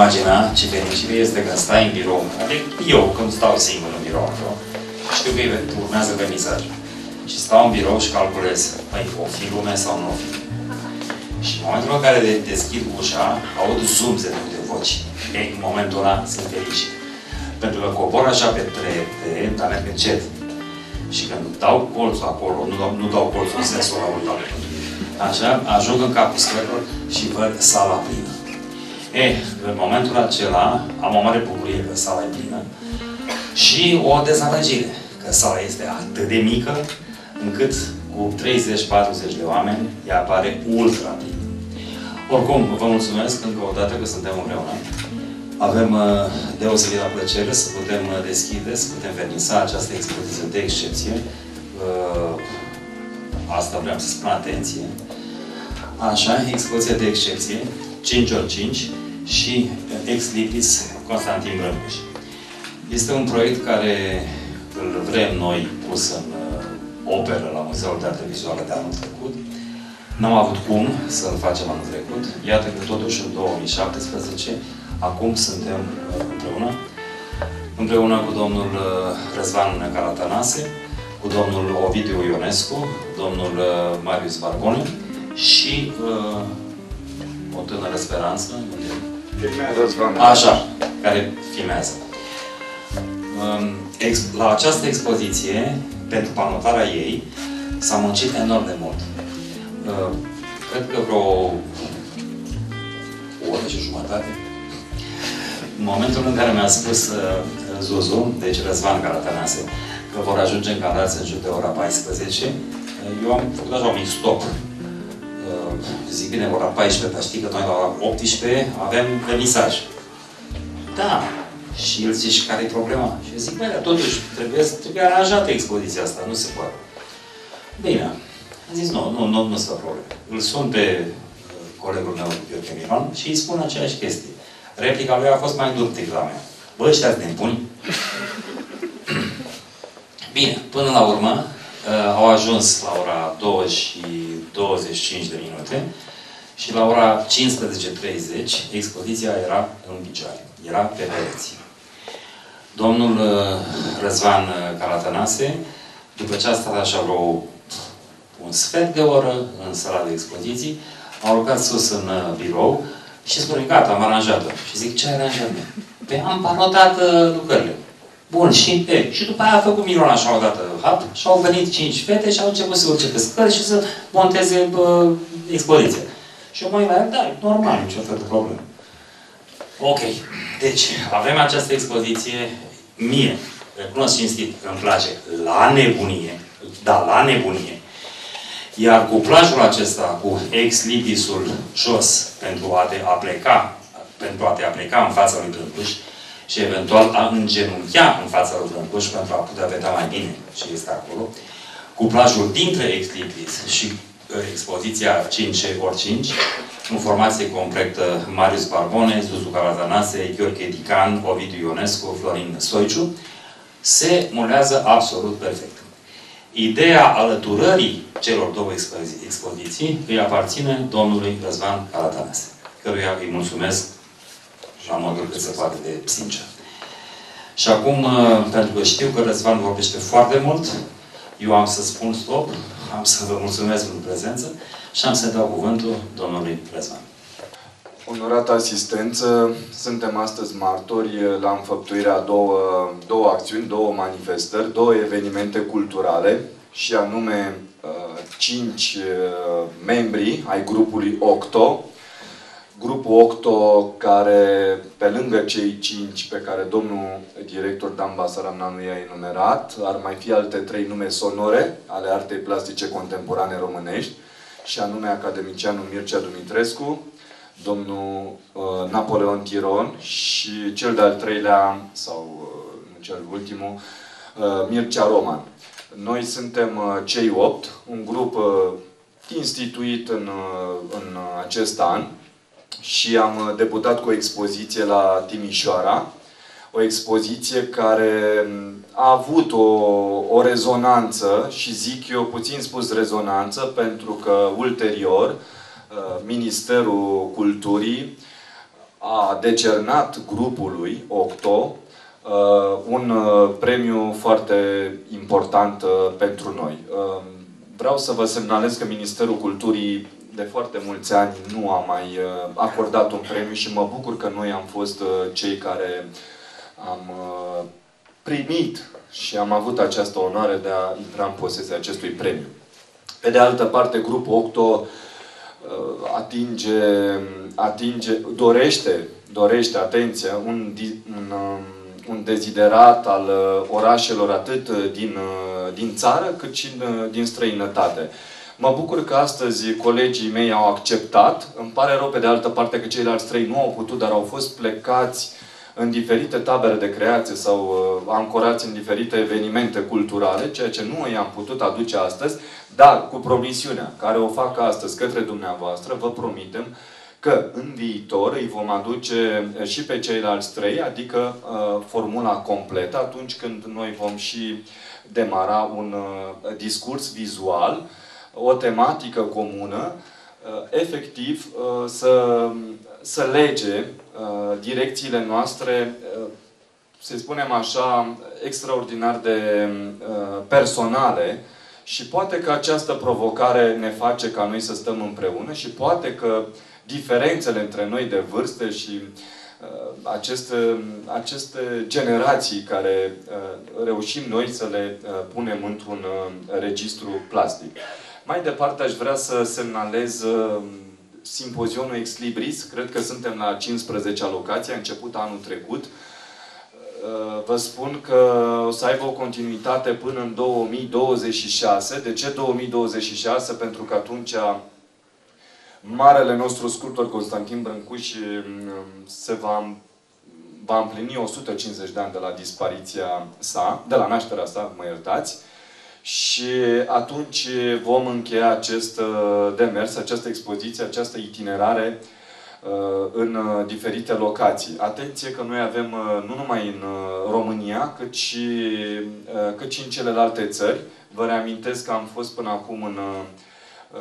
Imagina ce fericire este când stai în birou. Adică eu, când stau singur în birou acolo, știu că urmează mesaj. Și stau în birou și calculez, păi, o fi lume sau nu o fi. Și în momentul în care deschid ușa, aud zumzetul de voci. Ei, în momentul ăla sunt fericit. Pentru că cobor așa pe trepte, dar merg încet. Și când dau colțul acolo, nu dau, nu dau colțul în sensul la Așa, ajung în capul scărilor și văd sala plină. E, în momentul acela am o mare bucurie că sala e plină și o dezamăgire că sala este atât de mică încât cu 30-40 de oameni ea apare ultra plină. Oricum, vă mulțumesc încă o dată că suntem împreună. Avem uh, deosebită plăcere să putem uh, deschide, să putem vernisa această expoziție de excepție. Uh, asta vreau să spun atenție. Așa, expoziția de excepție, 5 ori 5 și Ex Libris Constantin Brăbuș. Este un proiect care îl vrem noi pus în uh, operă la Muzeul de Arte Vizuală de anul trecut. N-am avut cum să-l facem anul trecut. Iată că totuși în 2017, acum suntem uh, împreună, împreună cu domnul uh, Răzvan Caratanase, cu domnul Ovidiu Ionescu, domnul Marius Barbone și uh, o tânără speranță, Așa, care filmează. Um, la această expoziție, pentru panotarea ei, s-a muncit enorm de mult. Uh, cred că vreo o oră și jumătate. În momentul în care mi-a spus uh, Zuzu, deci Răzvan Caratanase, că vor ajunge în Galați în jur de ora 14, uh, eu am făcut așa un mic stop zic, bine, ora 14, dar știi că noi la ora 18 avem vernisaj. Da. Și el zice, și care e problema? Și eu zic, băi, dar totuși trebuie, trebuie aranjată expoziția asta, nu se poate. Bine. Am zis, nu, nu, nu, nu se probleme. Îl sun pe uh, colegul meu, Gheorghe Miron, și îi spun aceeași chestie. Replica lui a fost mai dur decât la mea. Bă, ăștia nebuni. Bine, până la urmă, uh, au ajuns la ora 2 și 25 de minute și la ora 15.30 expoziția era în picioare, era pe pereți. Domnul uh, Răzvan uh, Calatanase, după ce a stat așa vreo un sfert de oră în sala de expoziții, a urcat sus în uh, birou și spune, gata, am aranjat-o. Și zic, ce ai aranjat? Păi am parotat lucrările. Bun, și, e, și după aia a făcut Miron așa odată, hap, și au venit cinci fete și au început să urce pe scări și să monteze bă, expoziția. Și eu mai la da, e normal, nicio fel de problemă. Ok. Deci, avem această expoziție mie, recunosc cinstit, îmi place, la nebunie, da, la nebunie. Iar cu plajul acesta, cu ex-libisul jos, pentru a te apleca, pentru a te apleca în fața lui Brâncuș, și eventual a îngenunchea în fața lui Brâncuș pentru a putea vedea mai bine ce este acolo, cu plajul dintre ex și expoziția 5 ori 5 o formație completă Marius Barbone, Zuzu Calatanase, Gheorghe Dican, Ovidiu Ionescu, Florin Soiciu, se mulează absolut perfect. Ideea alăturării celor două expoziții îi aparține domnului Răzvan Calatanase, căruia îi mulțumesc la modul cât se poate de sincer. Și acum, uh, pentru că știu că Răzvan vorbește foarte mult, eu am să spun stop, am să vă mulțumesc pentru prezență și am să dau cuvântul domnului Răzvan. Onorată asistență, suntem astăzi martori la înfăptuirea două, două acțiuni, două manifestări, două evenimente culturale și anume uh, cinci uh, membri ai grupului OCTO, grupul OCTO care, pe lângă cei cinci pe care domnul director Dan Basaramnanu i-a enumerat, ar mai fi alte trei nume sonore ale artei plastice contemporane românești, și anume academicianul Mircea Dumitrescu, domnul uh, Napoleon Tiron și cel de-al treilea, sau uh, nu cel ultimul, uh, Mircea Roman. Noi suntem uh, cei opt, un grup uh, instituit în, uh, în acest an și am uh, debutat cu o expoziție la Timișoara, o expoziție care mm, a avut o, o rezonanță și zic eu puțin spus rezonanță pentru că ulterior uh, Ministerul Culturii a decernat grupului OCTO uh, un uh, premiu foarte important pentru noi. Vreau să vă semnalez că Ministerul Culturii de foarte mulți ani nu a mai acordat un premiu și mă bucur că noi am fost cei care am uh, primit și am avut această onoare de a intra în posesia acestui premiu. Pe de altă parte, grupul OCTO uh, atinge, atinge, dorește, dorește, atenție, un, un, um, un deziderat al uh, orașelor atât din, din țară cât și din, din străinătate. Mă bucur că astăzi colegii mei au acceptat. Îmi pare rău pe de altă parte că ceilalți trei nu au putut, dar au fost plecați în diferite tabere de creație sau uh, ancorați în diferite evenimente culturale, ceea ce nu i-am putut aduce astăzi, dar cu promisiunea care o fac astăzi către dumneavoastră, vă promitem că în viitor îi vom aduce uh, și pe ceilalți trei, adică uh, formula completă, atunci când noi vom și demara un uh, discurs vizual, o tematică comună, uh, efectiv uh, să, să lege Uh, direcțiile noastre, uh, să spunem așa, extraordinar de uh, personale și poate că această provocare ne face ca noi să stăm împreună și poate că diferențele între noi de vârste și aceste, aceste generații care reușim noi să le punem într-un registru plastic. Mai departe aș vrea să semnalez simpozionul Ex Libris, cred că suntem la 15 locație, a început anul trecut. Uh, vă spun că o să aibă o continuitate până în 2026. De ce 2026? Pentru că atunci marele nostru sculptor Constantin Brâncuș um, se va, va împlini 150 de ani de la dispariția sa, de la nașterea sa, mă iertați. Și atunci vom încheia acest uh, demers, această expoziție, această itinerare uh, în uh, diferite locații. Atenție că noi avem nu numai în România, cât și, cât și în celelalte țări. Vă reamintesc că am fost până acum în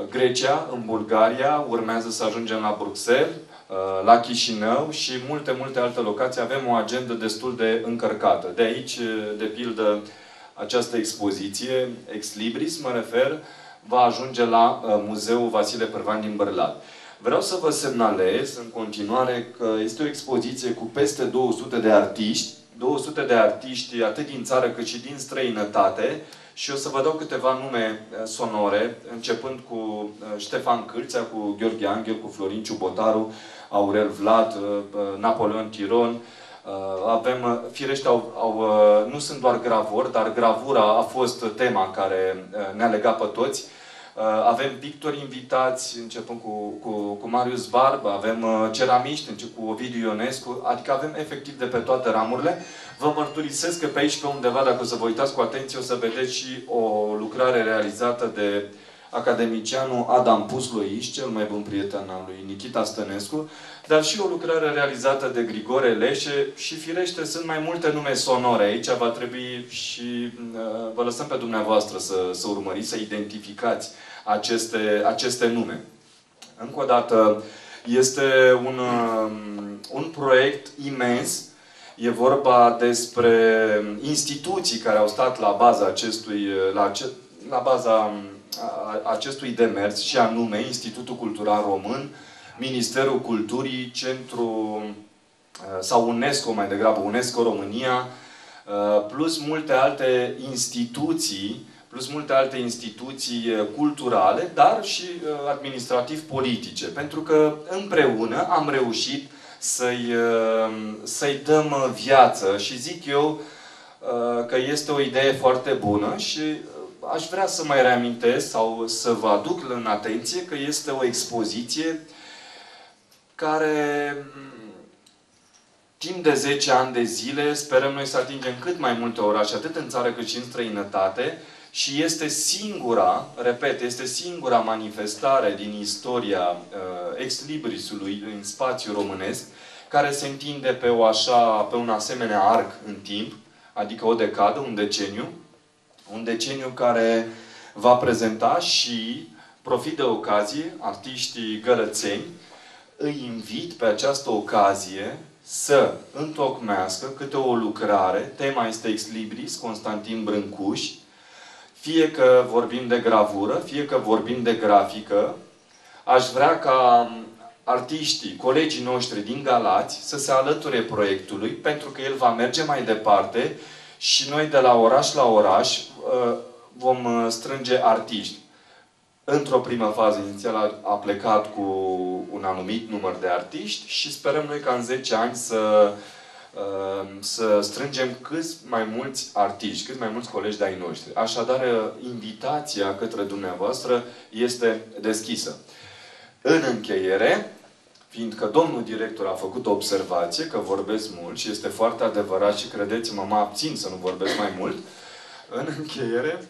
Grecia, în Bulgaria, urmează să ajungem la Bruxelles, la Chișinău și multe, multe alte locații. Avem o agendă destul de încărcată. De aici, de pildă, această expoziție, Ex Libris, mă refer, va ajunge la uh, Muzeul Vasile Părvan din Bărlat. Vreau să vă semnalez în continuare că este o expoziție cu peste 200 de artiști, 200 de artiști atât din țară cât și din străinătate și o să vă dau câteva nume uh, sonore, începând cu uh, Ștefan Cârțea, cu Gheorghe Angel, cu Florin Ciubotaru, Aurel Vlad, Napoleon Tiron, Uh, avem, uh, firește, au, au, uh, nu sunt doar gravuri, dar gravura a fost tema care ne-a legat pe toți. Avem pictori invitați, începând cu, cu, cu Marius Barb, avem ceramiști, cu Ovidiu Ionescu, adică avem efectiv de pe toate ramurile. Vă mărturisesc că pe aici, pe undeva, dacă o să vă uitați cu atenție, o să vedeți și o lucrare realizată de academicianul Adam Pusloiș, cel mai bun prieten al lui Nikita Stănescu, dar și o lucrare realizată de Grigore Leșe și firește sunt mai multe nume sonore aici, va trebui și uh, vă lăsăm pe dumneavoastră să, să urmăriți, să identificați aceste, aceste nume. Încă o dată, este un, um, un proiect imens. E vorba despre instituții care au stat la baza acestui, la, ace, la baza um, acestui demers și anume Institutul Cultural Român, Ministerul Culturii, Centru uh, sau UNESCO mai degrabă, UNESCO România, uh, plus multe alte instituții plus multe alte instituții eh, culturale, dar și eh, administrativ-politice. Pentru că împreună am reușit să-i eh, să dăm viață și zic eu că este o idee foarte bună și aș vrea să mai reamintesc sau să vă aduc în atenție că este o expoziție care timp de 10 ani de zile sperăm noi să atingem cât mai multe orașe, atât în țară cât și în străinătate, și este singura, repet, este singura manifestare din istoria uh, ex-librisului în spațiu românesc care se întinde pe, o așa, pe un asemenea arc în timp, adică o decadă, un deceniu, un deceniu care va prezenta și profit de ocazie, artiștii gălățeni, îi invit pe această ocazie să întocmească câte o lucrare, tema este Ex Libris, Constantin Brâncuș, fie că vorbim de gravură, fie că vorbim de grafică, aș vrea ca artiștii, colegii noștri din Galați, să se alăture proiectului, pentru că el va merge mai departe și noi de la oraș la oraș uh, vom uh, strânge artiști. Într-o primă fază inițial a plecat cu un anumit număr de artiști și sperăm noi ca în 10 ani să Ehm, să strângem cât mai mulți artiști, cât mai mulți colegi de-ai noștri. Așadar, invitația către dumneavoastră este deschisă. În încheiere, fiindcă domnul director a făcut o observație că vorbesc mult și este foarte adevărat și credeți-mă, mă abțin să nu vorbesc mai mult, în încheiere,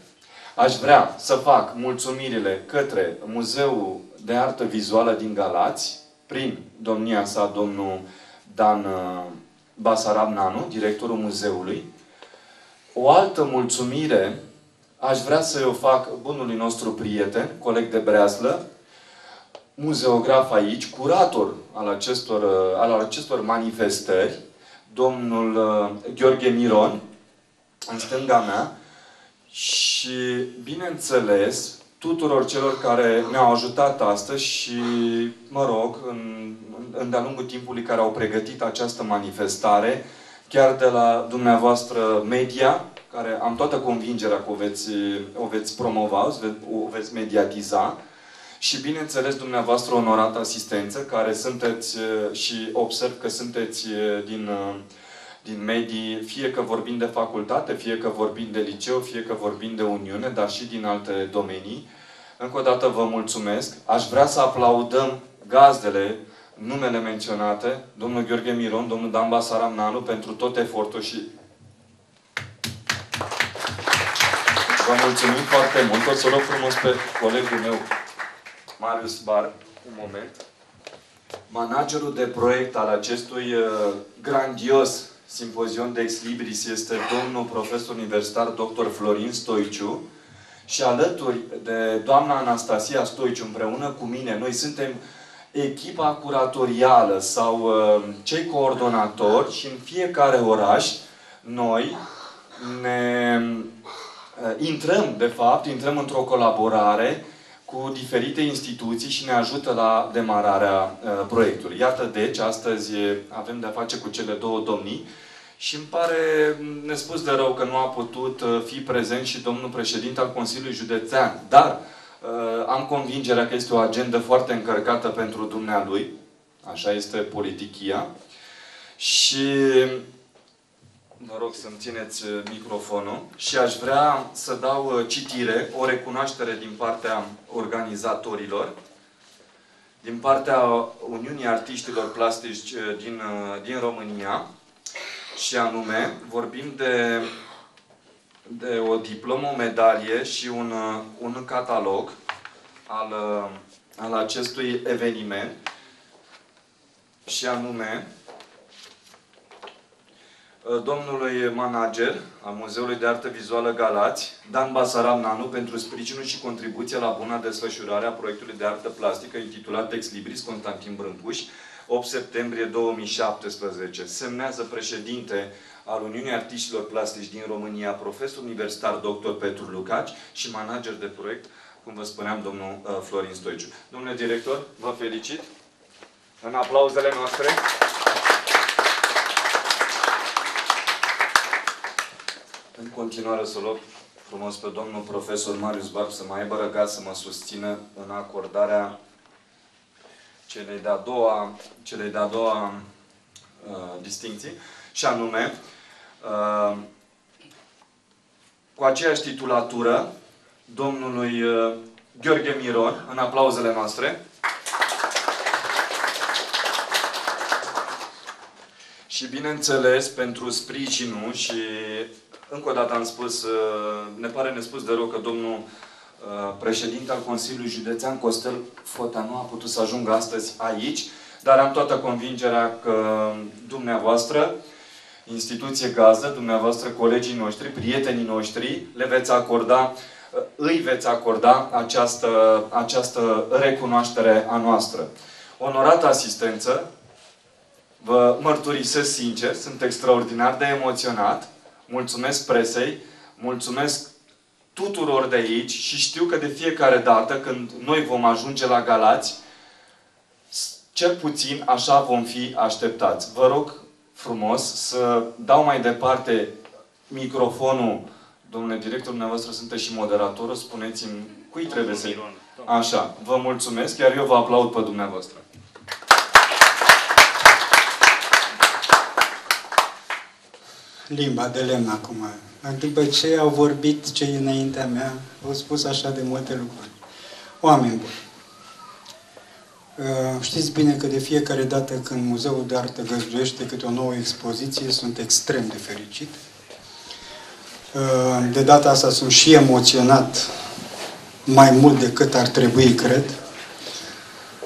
aș vrea să fac mulțumirile către Muzeul de Artă Vizuală din Galați, prin domnia sa, domnul Dan Basarab Nanu, directorul muzeului. O altă mulțumire aș vrea să o fac bunului nostru prieten, coleg de breaslă, muzeograf aici, curator al acestor, al acestor manifestări, domnul uh, Gheorghe Miron, în stânga mea, și, bineînțeles, tuturor celor care ne-au ajutat astăzi și, mă rog, în, în de-a lungul timpului care au pregătit această manifestare, chiar de la dumneavoastră media, care am toată convingerea că o veți, o veți promova, o veți mediatiza, și, bineînțeles, dumneavoastră onorată asistență, care sunteți și observ că sunteți din, din medii, fie că vorbim de facultate, fie că vorbim de liceu, fie că vorbim de Uniune, dar și din alte domenii. Încă o dată vă mulțumesc. Aș vrea să aplaudăm gazdele, numele menționate, domnul Gheorghe Miron, domnul Dan Basaram Nanu, pentru tot efortul și Vă mulțumim foarte mult. O să rog frumos pe colegul meu, Marius Bar, un moment. Managerul de proiect al acestui uh, grandios simpozion de Ex Libris este domnul profesor universitar dr. Florin Stoiciu și alături de doamna Anastasia Stoiciu împreună cu mine, noi suntem echipa curatorială sau uh, cei coordonatori și în fiecare oraș noi ne uh, intrăm, de fapt, intrăm într-o colaborare cu diferite instituții și ne ajută la demararea uh, proiectului. Iată, deci, astăzi avem de-a face cu cele două domnii și îmi pare nespus de rău că nu a putut uh, fi prezent și domnul președinte al Consiliului Județean. Dar uh, am convingerea că este o agendă foarte încărcată pentru dumnealui. Așa este politichia. Și vă rog să-mi țineți uh, microfonul și aș vrea să dau citire, o recunoaștere din partea organizatorilor, din partea Uniunii Artiștilor Plastici din, din România, și anume, vorbim de, de o diplomă, o medalie și un, un catalog al, al acestui eveniment și anume Uh, domnului manager al Muzeului de Artă Vizuală Galați, Dan Basaram Nanu, pentru sprijinul și contribuția la buna desfășurare a proiectului de artă plastică intitulat Ex Libris Constantin Brâncuș, 8 septembrie 2017. Semnează președinte al Uniunii Artiștilor Plastici din România, profesor universitar dr. Petru Lucaci și manager de proiect, cum vă spuneam, domnul uh, Florin Stoiciu. Domnule director, vă felicit în aplauzele noastre. În continuare să rog frumos pe domnul profesor Marius Barb să mai aibă răgat să mă susțină în acordarea celei de-a doua, celei de-a doua uh, distinții, și anume, uh, cu aceeași titulatură, domnului uh, Gheorghe Miron, în aplauzele noastre. Și bineînțeles, pentru sprijinul și încă o dată am spus, uh, ne pare nespus de rău că domnul uh, președinte al Consiliului Județean, Costel Fota, nu a putut să ajungă astăzi aici, dar am toată convingerea că dumneavoastră, instituție gazdă, dumneavoastră, colegii noștri, prietenii noștri, le veți acorda, uh, îi veți acorda această, această recunoaștere a noastră. Onorată asistență, vă mărturisesc sincer, sunt extraordinar de emoționat, mulțumesc presei, mulțumesc tuturor de aici și știu că de fiecare dată când noi vom ajunge la Galați, cel puțin așa vom fi așteptați. Vă rog frumos să dau mai departe microfonul. Domnule director, dumneavoastră sunteți și moderatorul, spuneți-mi cui trebuie să Așa, vă mulțumesc, iar eu vă aplaud pe dumneavoastră. Limba de lemn acum. După ce au vorbit cei înaintea mea, au spus așa de multe lucruri. Oameni buni, uh, știți bine că de fiecare dată când Muzeul de Artă găzduiește câte o nouă expoziție, sunt extrem de fericit. Uh, de data asta sunt și emoționat mai mult decât ar trebui, cred.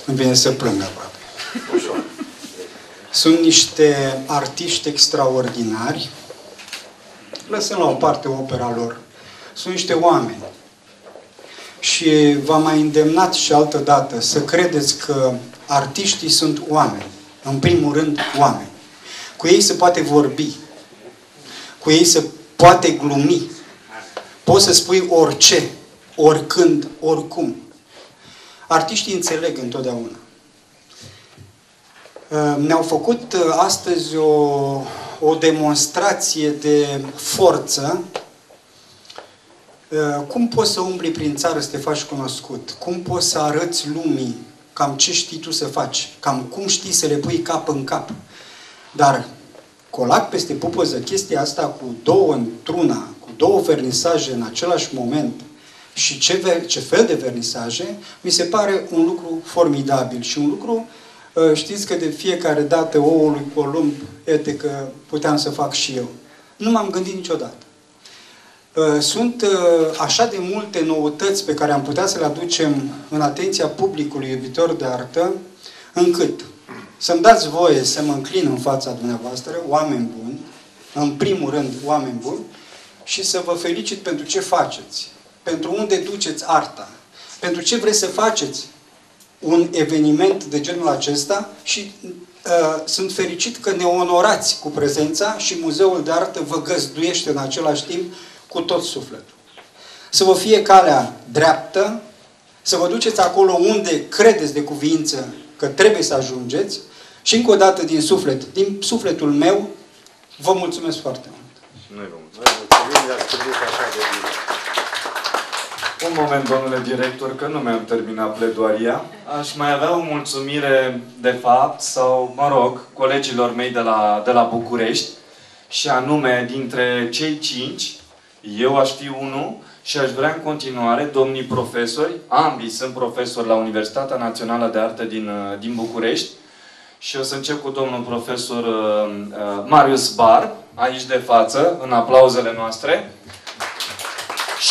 Îmi vine să plâng aproape. Sunt niște artiști extraordinari, lăsăm la o parte opera lor. Sunt niște oameni. Și v-am mai îndemnat și altă dată să credeți că artiștii sunt oameni. În primul rând, oameni. Cu ei se poate vorbi. Cu ei se poate glumi. Poți să spui orice, oricând, oricum. Artiștii înțeleg întotdeauna. Ne-au făcut uh, astăzi o, o demonstrație de forță. Uh, cum poți să umbli prin țară să te faci cunoscut? Cum poți să arăți lumii cam ce știi tu să faci? Cam cum știi să le pui cap în cap? Dar colac peste pupăză chestia asta cu două într-una, cu două vernisaje în același moment și ce, ce fel de vernisaje, mi se pare un lucru formidabil și un lucru uh, Ă, știți că de fiecare dată ouă lui Columb, ete că puteam să fac și eu. Nu m-am gândit niciodată. Ă, sunt ă, așa de multe noutăți pe care am putea să le aducem în atenția publicului iubitor de artă, încât să-mi dați voie să mă înclin în fața dumneavoastră, oameni buni, în primul rând oameni buni, și să vă felicit pentru ce faceți, pentru unde duceți arta, pentru ce vreți să faceți un eveniment de genul acesta și uh, sunt fericit că ne onorați cu prezența și Muzeul de Artă vă găzduiește în același timp cu tot sufletul. Să vă fie calea dreaptă, să vă duceți acolo unde credeți de cuvință că trebuie să ajungeți și încă o dată din suflet, din sufletul meu, vă mulțumesc foarte mult. Noi vă mulțumim. Noi mulțumim, așa de bine. Un moment, domnule director, că nu mi-am terminat pledoaria. Aș mai avea o mulțumire, de fapt, sau, mă rog, colegilor mei de la, de la București, și anume, dintre cei cinci, eu aș fi unul și aș vrea în continuare, domnii profesori, ambii sunt profesori la Universitatea Națională de Artă din, din București, și o să încep cu domnul profesor uh, uh Marius Bar, aici de față, în aplauzele noastre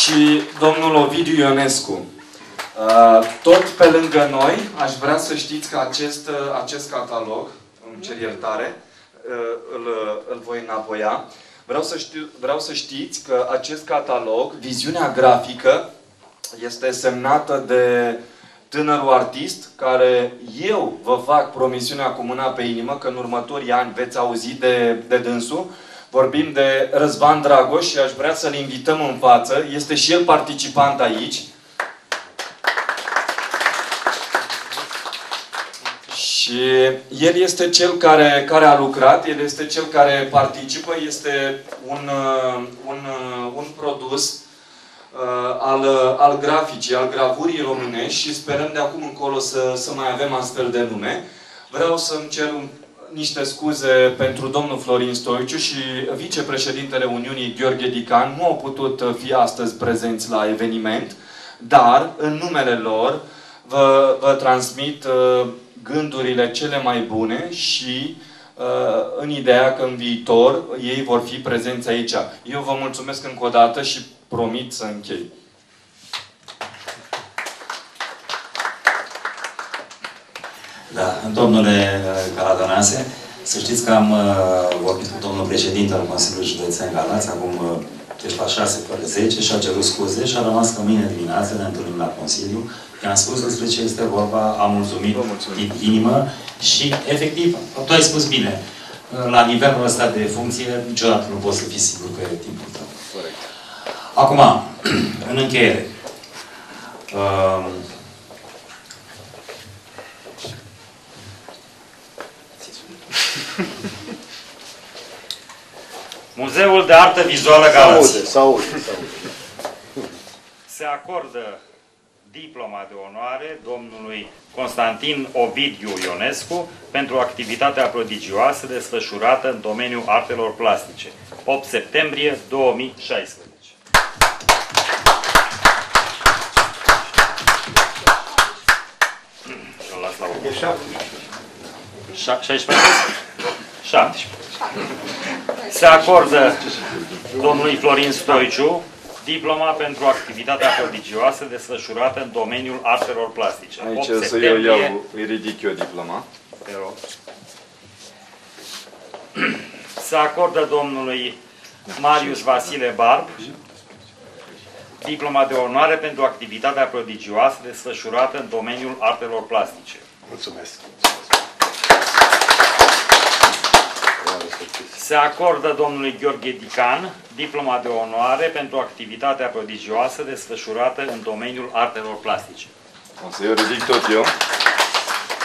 și domnul Ovidiu Ionescu. Uh, tot pe lângă noi, aș vrea să știți că acest, uh, acest catalog, îmi cer iertare, uh, îl, îl voi înapoia, vreau să, știu, vreau să știți că acest catalog, viziunea grafică, este semnată de tânărul artist, care eu vă fac promisiunea cu mâna pe inimă că în următorii ani veți auzi de, de dânsul. Vorbim de Răzvan Dragoș și aș vrea să-l invităm în față. Este și el participant aici. Și el este cel care, care a lucrat, el este cel care participă, este un, un, un produs Uh, al, al graficii, al gravurii românești și sperăm de acum încolo să, să mai avem astfel de nume. Vreau să-mi cer un, niște scuze pentru domnul Florin Stoiciu și vicepreședintele Uniunii Gheorghe Dican. Nu au putut fi astăzi prezenți la eveniment, dar în numele lor vă, vă transmit uh, gândurile cele mai bune și uh, în ideea că în viitor ei vor fi prezenți aici. Eu vă mulțumesc încă o dată și promit să închei. Da, domnule Caladonase, să știți că am uh, vorbit cu domnul președinte al Consiliului Județean Galați, acum uh, deci la 6 fără 10 și a cerut scuze și a rămas că mâine dimineață ne întâlnim la Consiliu. I-am spus despre ce este vorba, am mulțumit din inimă și, efectiv, tu ai spus bine, la nivelul ăsta de funcție, niciodată nu poți să fii sigur că e timpul tău. Acum, în încheiere. Um, Muzeul de Artă Vizuală Galați. Se acordă diploma de onoare domnului Constantin Ovidiu Ionescu pentru activitatea prodigioasă desfășurată în domeniul artelor plastice. 8 septembrie 2016. E 16? 17. Se acordă domnului Florin Stoiciu diploma pentru activitatea prodigioasă desfășurată în domeniul artelor plastice. Aici să eu iau, îi ridic eu diploma. Se acordă domnului Marius Vasile Barb diploma de onoare pentru activitatea prodigioasă desfășurată în domeniul artelor plastice. Mulțumesc. Se acordă domnului Gheorghe Dican diploma de onoare pentru activitatea prodigioasă desfășurată în domeniul artelor plastice. O să eu ridic tot eu.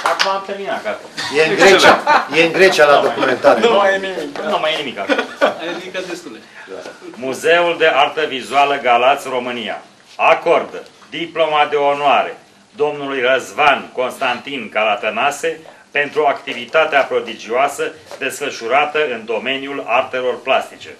Acum am terminat, gata. E în Grecia, e în Grecia la documentare. Nu mai e nimic. Nu mai e nimic acum. Ai ridicat destule. Muzeul de Artă Vizuală Galați, România acordă diploma de onoare domnului Răzvan Constantin Calatănase pentru activitatea prodigioasă desfășurată în domeniul artelor plastice.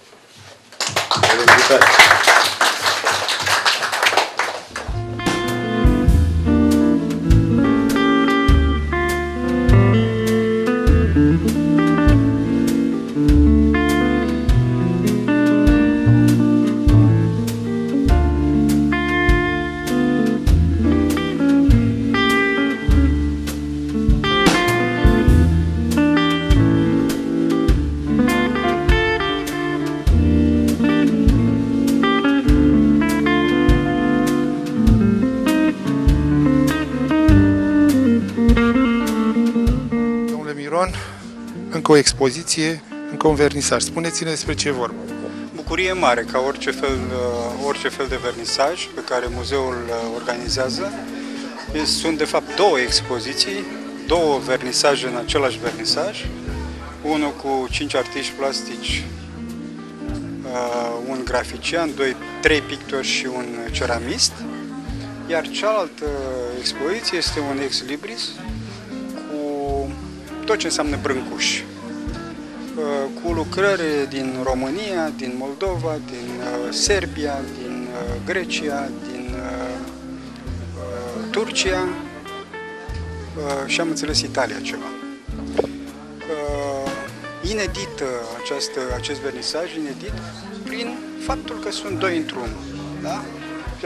Încă o expoziție, încă un vernisaj. Spuneți-ne despre ce vorba. Bucurie mare ca orice fel, uh, orice fel de vernisaj pe care muzeul uh, organizează. Sunt de fapt două expoziții, două vernisaje în același vernisaj, unul cu cinci artiști plastici, uh, un grafician, doi, trei pictori și un ceramist, iar cealaltă expoziție este un ex libris cu tot ce înseamnă brâncuși. Uh, cu lucrări din România, din Moldova, din uh, Serbia, din uh, Grecia, din Turcia și am înțeles Italia ceva. Inedit această, acest vernisaj, inedit prin faptul că sunt doi într-unul. Da?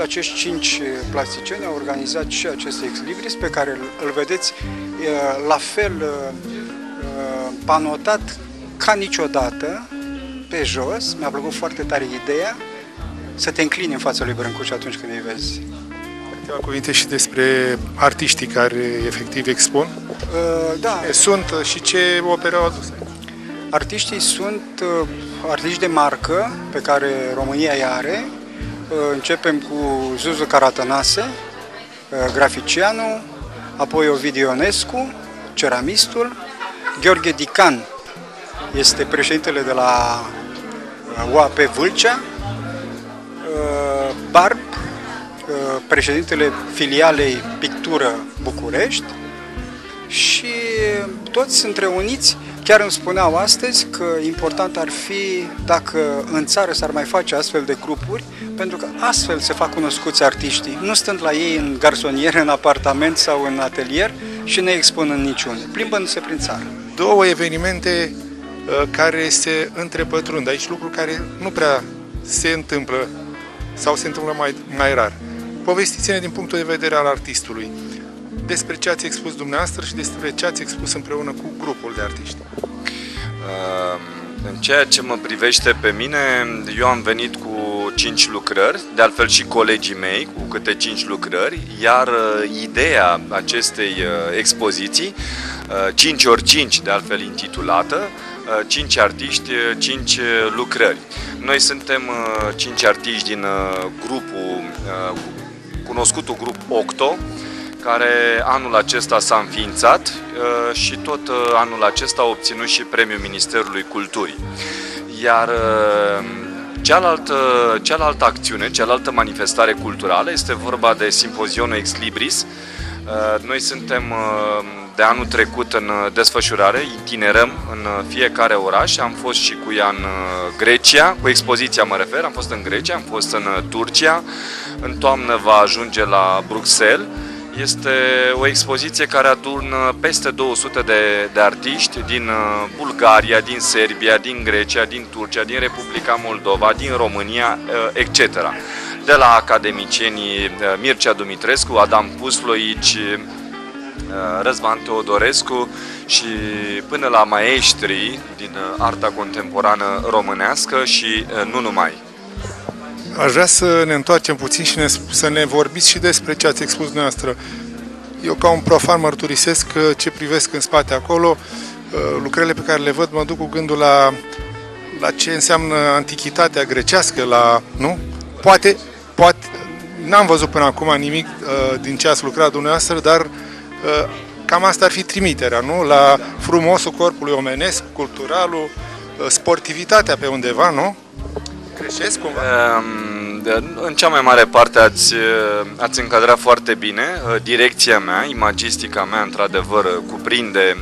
Acești cinci plasticieni au organizat și acest ex libris pe care îl vedeți la fel panotat ca niciodată pe jos. Mi-a plăcut foarte tare ideea să te înclini în fața lui Brâncuș atunci când îi vezi. Câteva cuvinte și despre artiștii care efectiv expun. Uh, da. Sunt și ce opere au adus? Artiștii sunt uh, artiști de marcă pe care România îi are. Uh, începem cu Zuzu Caratanase, uh, graficianul, apoi Ovidiu Ionescu, ceramistul, Gheorghe Dican este președintele de la UAP Vâlcea, uh, Barb, uh, președintele filialei Pictură București și toți sunt reuniți. Chiar îmi spuneau astăzi că important ar fi dacă în țară s-ar mai face astfel de grupuri, pentru că astfel se fac cunoscuți artiștii, nu stând la ei în garsonier, în apartament sau în atelier și ne expun în niciunde, plimbându-se prin țară. Două evenimente uh, care se întrepătrund aici, lucruri care nu prea se întâmplă sau se întâmplă mai, mai rar. Povestiți-ne din punctul de vedere al artistului despre ce ați expus dumneavoastră și despre ce ați expus împreună cu grupul de artiști. În ceea ce mă privește pe mine, eu am venit cu cinci lucrări, de altfel și colegii mei cu câte cinci lucrări, iar uh, ideea acestei uh, expoziții, 5 ori 5 de altfel intitulată, 5 artiști, 5 lucrări. Noi suntem 5 artiști din grupul, cunoscutul grup Octo, care anul acesta s-a înființat uh, și tot uh, anul acesta a obținut și premiul Ministerului Culturii. Iar uh, cealaltă, cealaltă acțiune, cealaltă manifestare culturală este vorba de Simpozionul Ex Libris. Noi suntem de anul trecut în desfășurare, itinerăm în fiecare oraș, am fost și cu ea în Grecia, cu expoziția mă refer, am fost în Grecia, am fost în Turcia, în toamnă va ajunge la Bruxelles, este o expoziție care adună peste 200 de, de artiști din uh, Bulgaria, din Serbia, din Grecia, din Turcia, din Republica Moldova, din România, uh, etc. De la academicienii uh, Mircea Dumitrescu, Adam Pusloici, Răzvan Teodorescu și până la maestrii din arta contemporană românească și nu numai. Aș vrea să ne întoarcem puțin și ne, să ne vorbiți și despre ce ați expus dumneavoastră. Eu, ca un profan, mărturisesc că ce privesc în spate acolo, uh, lucrările pe care le văd mă duc cu gândul la, la ce înseamnă antichitatea grecească, la, nu? Poate, poate, n-am văzut până acum nimic uh, din ce ați lucrat dumneavoastră, dar uh, cam asta ar fi trimiterea, nu? La frumosul corpului omenesc, culturalul, uh, sportivitatea pe undeva, nu? Greșesc cumva? Ehm, în cea mai mare parte ați, ați încadrat foarte bine. Direcția mea, imagistica mea, într-adevăr, cuprinde,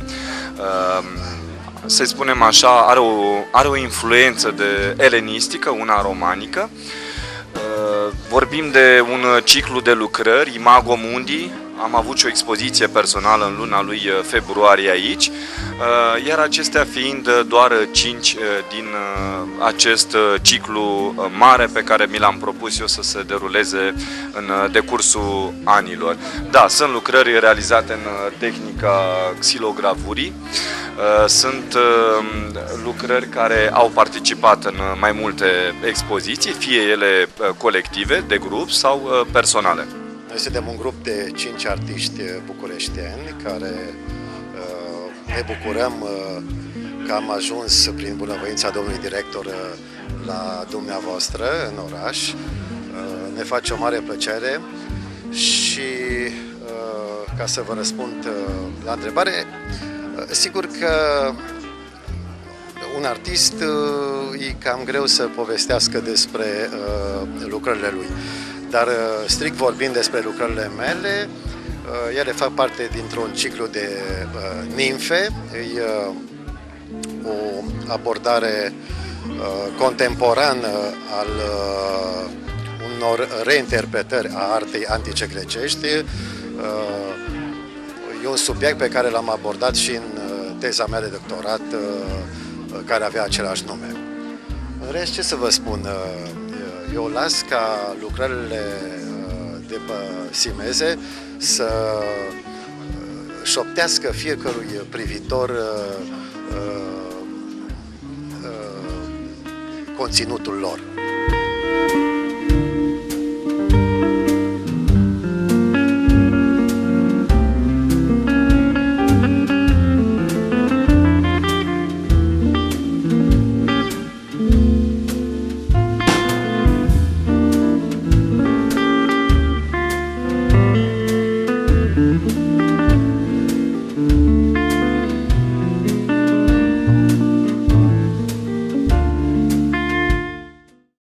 ehm, să spunem așa, are o, are o influență de elenistică, una romanică. Ehm, vorbim de un ciclu de lucrări, Imago Mundi, am avut și o expoziție personală în luna lui uh, februarie aici, uh, iar acestea fiind uh, doar 5 din acest ciclu mare pe care mi l-am propus eu să se deruleze în decursul anilor. Da, sunt lucrări realizate în tehnica xilogravurii, sunt lucrări care au participat în mai multe expoziții, fie ele colective, de grup sau personale. Noi suntem un grup de cinci artiști bucureșteni care uh, ne bucurăm uh, că am ajuns prin bunăvoința domnului director uh, la dumneavoastră în oraș. Ne face o mare plăcere și ca să vă răspund la întrebare, sigur că un artist e cam greu să povestească despre lucrările lui. Dar uh, strict vorbind despre lucrările mele, uh, ele fac parte dintr-un ciclu de uh, nimfe, e o abordare contemporană al unor reinterpretări a artei antice grecești. E un subiect pe care l-am abordat și în teza mea de doctorat care avea același nume. În rest, ce să vă spun, eu las ca lucrările de pe Simeze să șoptească fiecărui privitor conținutul lor.